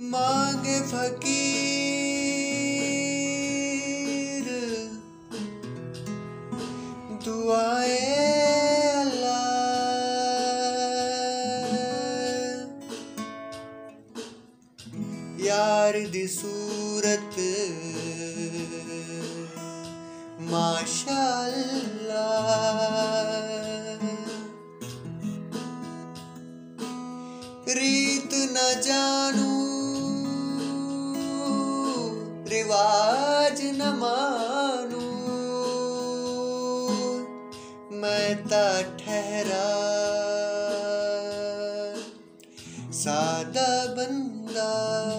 मांगे फकीर। दुआए अल्लाह। यार दी सूरत। माशाअल्लाह रीत न जानू। रिवाज न मानू। मैं ता ठहरा। सादा बंदा।